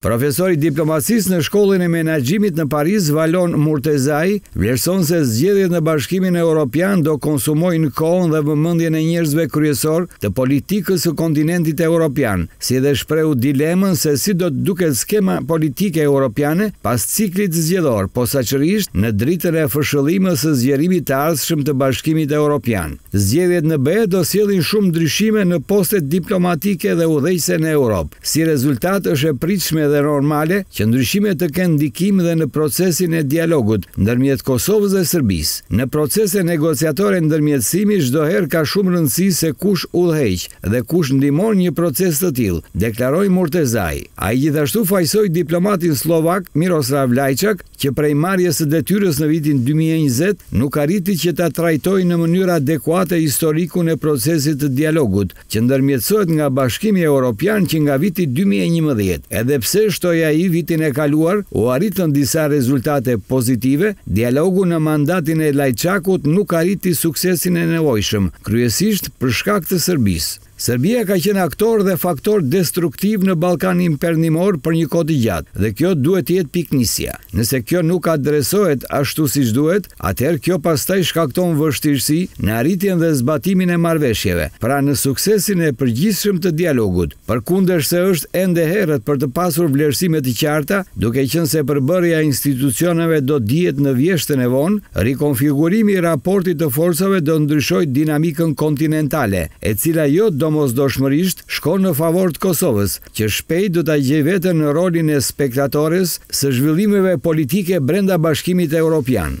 Profesor i diplomacisë në Shkollën e Menaxhimit në Paris, Valon Murtezaj, vlerëson se zgjedhjet në Bashkimin Europian do konsumojnë kohën dhe vëmendjen e njerëzve kryesorë të politikës së kontinentit europian, si dhe shprehu dilemën se si do të duket skema politike europiane pas ciklit zgjedhor, posaçërisht në dritën e fshëllimës së zgjerimit të ardhshëm të Bashkimit Europian. Zgjedhjet në BE do sjellin shumë ndryshime në postet diplomatike dhe udhëheqëse në Europë. Si rezultat, është e pritshme dhe normale që ndryshimet të kenë ndikim dhe në procesin e dialogut ndërmjet Kosovës dhe Serbisë. Në procese negociatore ndërmjetësimi çdo herë ka shumë rëndësi se kush udhëheq dhe kush ndihmon një proces të tillë, deklaroi Murtezaj. Ai gjithashtu fajësoi diplomatin sllovak, Miroslav Lajçak, që prej marrjes së detyrës në vitin dy mijë e njëzet nuk arriti që ta trajtojë në mënyrë adekuate historikun e procesit të dialogut, që ndërmjetësohet nga Bashkimi Europian që nga viti dy mijë e njëmbëdhjetë. Edhe pse, shtoi ai, vitin e kaluar u arritën disa rezultate pozitive, dialogu në mandatin e Lajçakut nuk arriti suksesin e nevojshëm, kryesisht për shkak të Serbisë. Serbia ka qenë aktor dhe faktor destruktiv në Ballkanin Perëndimor për një kohë të gjatë dhe kjo duhet të jetë pikënisja. Nëse kjo nuk adresohet ashtu siç duhet, atëherë kjo pastaj shkakton vështirësi në arritjen dhe zbatimin e marrëveshjeve, pra në suksesin e përgjithshëm të dialogut. Përkundër se është ende herët për të pasur vlerësime të qarta, duke qenë se përbërja e institucioneve do të dihet në vjeshtën e vonë, rikonfigurimi i raportit të forcave do të ndryshojë dinamikën kontinentale. e cila jo domosdoshmërisht shkon në favor të Kosovës, që shpejt do ta gjejë veten në rolin e spektatores së zhvillimeve politike brenda Bashkimit Europian.